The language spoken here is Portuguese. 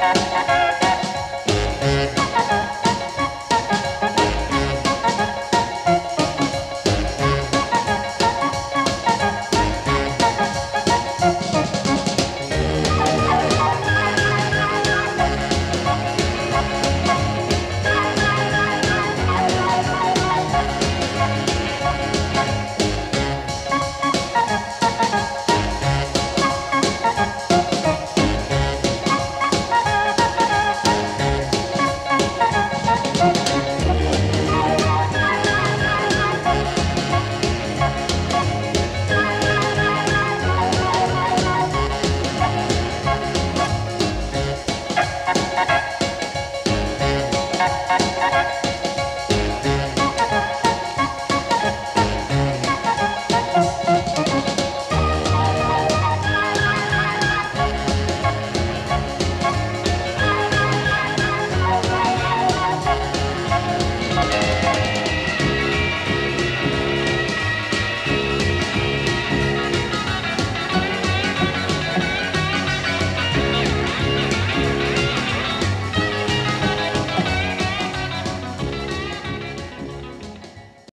Música Bye.